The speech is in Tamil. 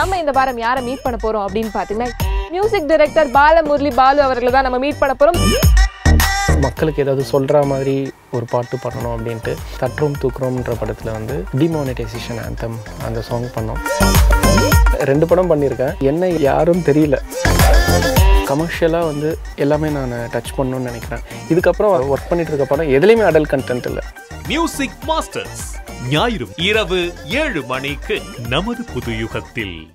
நம்ம இந்த வாரம் யாரை மீட் பண்ண போறோம் அப்படின்னு பாத்தீங்கன்னா மியூசிக் டைரக்டர் பாலமுரளி பாலு அவர்களை தான் நம்ம மீட் பண்ண போறோம். மக்களுக்கு ஏதாவது சொல்கிற மாதிரி ஒரு பாட்டு பண்ணணும் அப்படின்ட்டு தட்டுறோம் தூக்குறோம்ன்ற படத்தில் வந்து டிமானிட்டைசேஷன் ஆந்தம் அந்த சாங் பண்ணோம். ரெண்டு படம் பண்ணியிருக்கேன். என்ன யாரும் தெரியல. கமர்ஷியலாக வந்து எல்லாமே நான் டச் பண்ணணும்னு நினைக்கிறேன். இதுக்கப்புறம் ஒர்க் பண்ணிட்டு இருக்க படம் எதுலேயுமே அடல் கண்டென்ட் இல்லை. மியூசிக் மாஸ்டர்ஸ் ஞாயிறு இரவு ஏழு மணிக்கு நமது புது யுகத்தில்